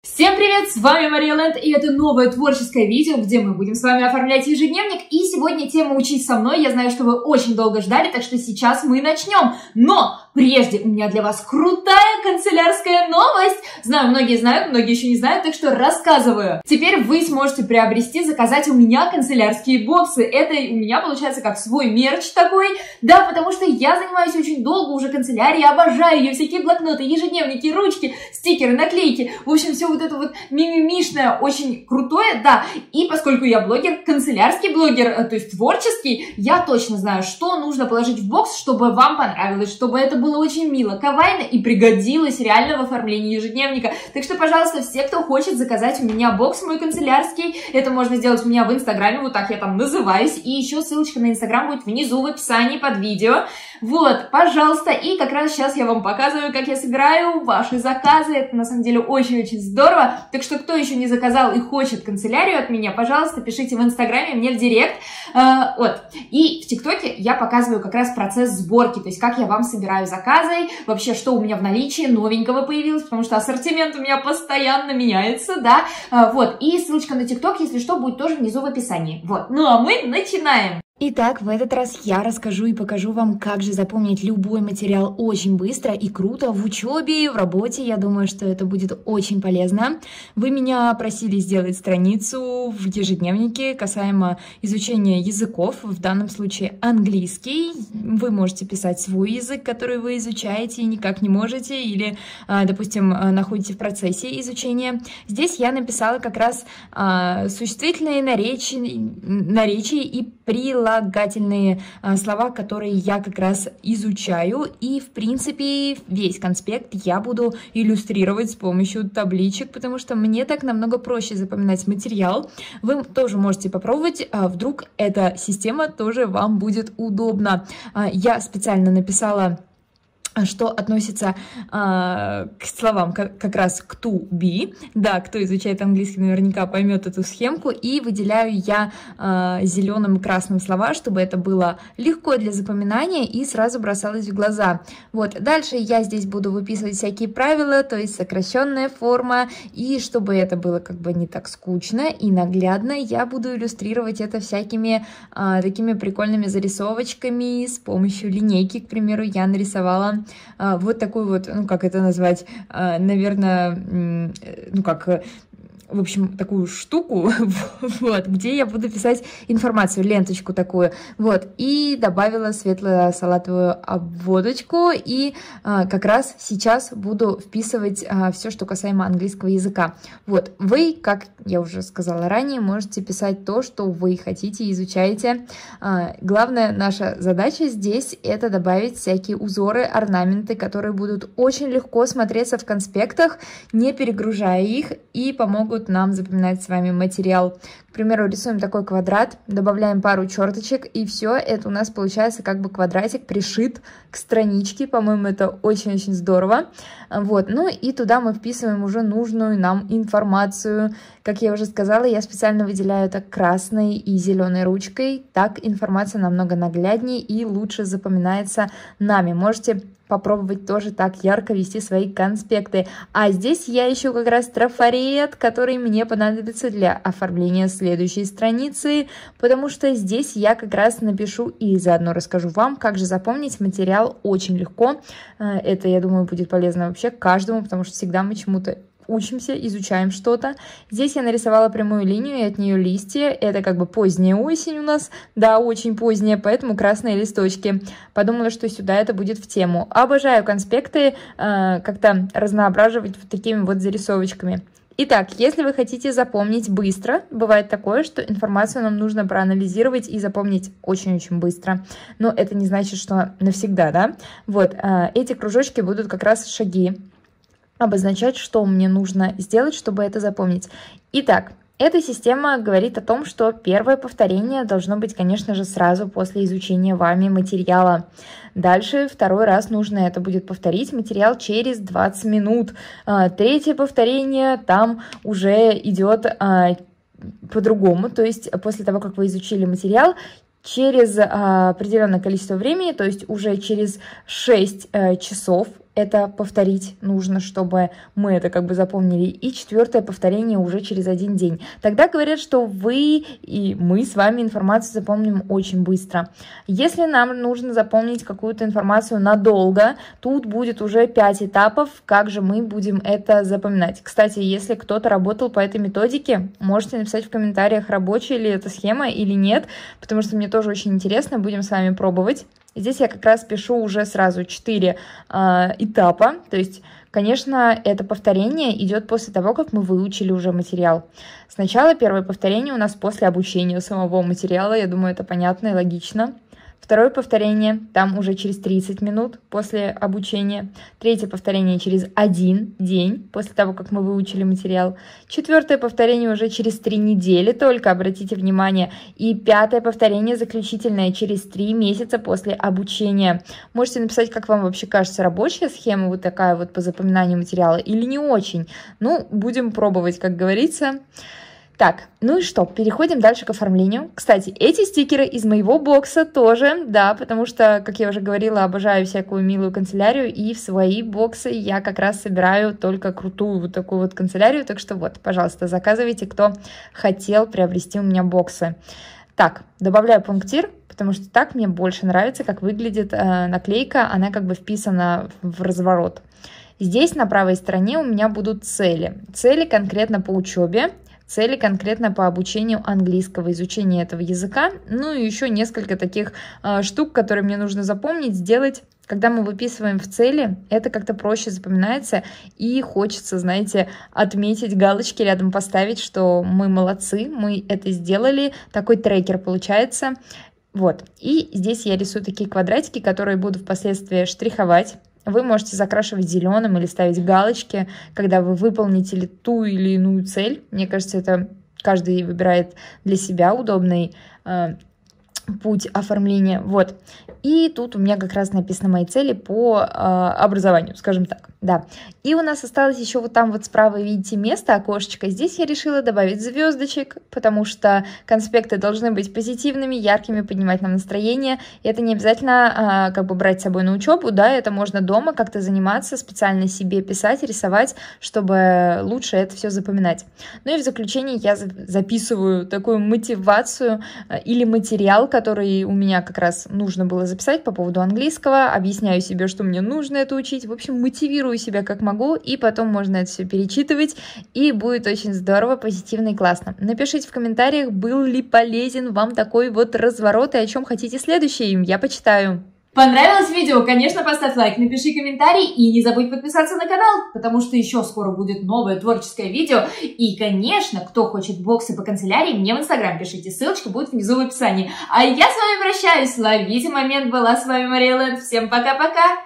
Всем привет, с вами Мария Лэнд, и это новое творческое видео, где мы будем с вами оформлять ежедневник. И сегодня тема «Учись со мной». Я знаю, что вы очень долго ждали, так что сейчас мы начнем. Но прежде у меня для вас крутая канцелярская новость. Знаю, многие знают, многие еще не знают, так что рассказываю. Теперь вы сможете приобрести, заказать у меня канцелярские боксы. Это у меня получается как свой мерч такой. Да, потому что я занимаюсь очень долго уже канцелярией, обожаю ее, всякие блокноты, ежедневники, ручки, стикеры, наклейки. В общем, все вот это вот мимимишное, очень крутое, да. И поскольку я блогер, канцелярский блогер, э, то есть творческий, я точно знаю, что нужно положить в бокс, чтобы вам понравилось, чтобы это было очень мило, кавайно и пригодилось реально в оформлении ежедневника. Так что, пожалуйста, все, кто хочет заказать у меня бокс мой канцелярский, это можно сделать у меня в инстаграме, вот так я там называюсь. И еще ссылочка на инстаграм будет внизу в описании под видео. Вот, пожалуйста, и как раз сейчас я вам показываю, как я собираю ваши заказы. Это на самом деле очень-очень здорово. Так что, кто еще не заказал и хочет канцелярию от меня, пожалуйста, пишите в инстаграме, мне в директ. А, вот. И в тиктоке я показываю как раз процесс сборки, то есть как я вам собираю заказы, вообще, что у меня в наличии новенького появилось, потому что ассортимент у меня постоянно меняется, да. А, вот. И ссылочка на тикток, если что, будет тоже внизу в описании. Вот. Ну а мы начинаем. Итак, в этот раз я расскажу и покажу вам, как же запомнить любой материал очень быстро и круто в учебе и в работе. Я думаю, что это будет очень полезно. Вы меня просили сделать страницу в ежедневнике касаемо изучения языков, в данном случае английский. Вы можете писать свой язык, который вы изучаете и никак не можете, или, а, допустим, а, находите в процессе изучения. Здесь я написала как раз а, существительные наречия, наречия и приложения прилагательные а, слова, которые я как раз изучаю. И, в принципе, весь конспект я буду иллюстрировать с помощью табличек, потому что мне так намного проще запоминать материал. Вы тоже можете попробовать, а вдруг эта система тоже вам будет удобна. А, я специально написала что относится э, к словам как, как раз к to be. Да, кто изучает английский, наверняка поймет эту схемку. И выделяю я э, зеленым и красным слова, чтобы это было легко для запоминания и сразу бросалось в глаза. Вот, дальше я здесь буду выписывать всякие правила, то есть сокращенная форма. И чтобы это было как бы не так скучно и наглядно, я буду иллюстрировать это всякими э, такими прикольными зарисовочками с помощью линейки, к примеру, я нарисовала вот такой вот, ну как это назвать, а, наверное, ну как в общем, такую штуку, вот, где я буду писать информацию, ленточку такую, вот, и добавила светло-салатовую обводочку, и а, как раз сейчас буду вписывать а, все, что касаемо английского языка. Вот, вы, как я уже сказала ранее, можете писать то, что вы хотите, изучаете. А, главная наша задача здесь это добавить всякие узоры, орнаменты, которые будут очень легко смотреться в конспектах, не перегружая их, и помогут помогут нам запоминать с вами материал. Примеру, рисуем такой квадрат, добавляем пару черточек, и все, это у нас получается как бы квадратик пришит к страничке. По-моему, это очень-очень здорово. Вот, ну и туда мы вписываем уже нужную нам информацию. Как я уже сказала, я специально выделяю это красной и зеленой ручкой. Так информация намного нагляднее и лучше запоминается нами. Можете попробовать тоже так ярко вести свои конспекты. А здесь я ищу как раз трафарет, который мне понадобится для оформления следующей страницы, потому что здесь я как раз напишу и заодно расскажу вам, как же запомнить материал очень легко. Э, это, я думаю, будет полезно вообще каждому, потому что всегда мы чему-то учимся, изучаем что-то. Здесь я нарисовала прямую линию, и от нее листья. Это как бы поздняя осень у нас, да, очень поздняя, поэтому красные листочки. Подумала, что сюда это будет в тему. Обожаю конспекты э, как-то разноображивать вот такими вот зарисовочками. Итак, если вы хотите запомнить быстро, бывает такое, что информацию нам нужно проанализировать и запомнить очень-очень быстро. Но это не значит, что навсегда, да? Вот, э, эти кружочки будут как раз шаги обозначать, что мне нужно сделать, чтобы это запомнить. Итак, эта система говорит о том, что первое повторение должно быть, конечно же, сразу после изучения вами материала. Дальше второй раз нужно это будет повторить материал через 20 минут. А, третье повторение там уже идет а, по-другому, то есть после того, как вы изучили материал, через а, определенное количество времени, то есть уже через 6 часов это повторить нужно, чтобы мы это как бы запомнили. И четвертое повторение уже через один день. Тогда говорят, что вы и мы с вами информацию запомним очень быстро. Если нам нужно запомнить какую-то информацию надолго, тут будет уже 5 этапов, как же мы будем это запоминать. Кстати, если кто-то работал по этой методике, можете написать в комментариях, рабочая ли эта схема или нет, потому что мне тоже очень интересно, будем с вами пробовать. Здесь я как раз пишу уже сразу 4 э, а, этапа, то есть, конечно, это повторение идет после того, как мы выучили уже материал. Сначала первое повторение у нас после обучения самого материала, я думаю, это понятно и логично. Второе повторение, там уже через 30 минут после обучения. Третье повторение через один день после того, как мы выучили материал. Четвертое повторение уже через 3 недели только, обратите внимание. И пятое повторение заключительное через 3 месяца после обучения. Можете написать, как вам вообще кажется рабочая схема вот такая вот по запоминанию материала или не очень. Ну, будем пробовать, как говорится. Так, ну и что, переходим дальше к оформлению. Кстати, эти стикеры из моего бокса тоже, да, потому что, как я уже говорила, обожаю всякую милую канцелярию, и в свои боксы я как раз собираю только крутую вот такую вот канцелярию, так что вот, пожалуйста, заказывайте, кто хотел приобрести у меня боксы. Так, добавляю пунктир, потому что так мне больше нравится, как выглядит э, наклейка, она как бы вписана в разворот. Здесь на правой стороне у меня будут цели. Цели конкретно по учебе, цели конкретно по обучению английского, изучения этого языка, ну и еще несколько таких э, штук, которые мне нужно запомнить, сделать когда мы выписываем в цели, это как-то проще запоминается, и хочется, знаете, отметить галочки рядом, поставить, что мы молодцы, мы это сделали, такой трекер получается. Вот, и здесь я рисую такие квадратики, которые буду впоследствии штриховать. Вы можете закрашивать зеленым или ставить галочки, когда вы выполните ту или иную цель. Мне кажется, это каждый выбирает для себя удобный э, путь оформления. Вот. И тут у меня как раз написаны мои цели по э, образованию, скажем так. Да. И у нас осталось еще вот там вот справа, видите, место, окошечко. Здесь я решила добавить звездочек, потому что конспекты должны быть позитивными, яркими, поднимать нам настроение. И это не обязательно э, как бы брать с собой на учебу, да, это можно дома как-то заниматься, специально себе писать, рисовать, чтобы лучше это все запоминать. Ну и в заключение я записываю такую мотивацию э, или материал, который у меня как раз нужно было записать по поводу английского, объясняю себе, что мне нужно это учить, в общем, мотивирую себя как могу, и потом можно это все перечитывать, и будет очень здорово, позитивно и классно. Напишите в комментариях, был ли полезен вам такой вот разворот, и о чем хотите следующее, я почитаю. Понравилось видео? Конечно, поставь лайк, напиши комментарий и не забудь подписаться на канал, потому что еще скоро будет новое творческое видео. И, конечно, кто хочет боксы по канцелярии, мне в инстаграм пишите, ссылочка будет внизу в описании. А я с вами прощаюсь, ловите момент, была с вами Мария Лэнд, всем пока-пока!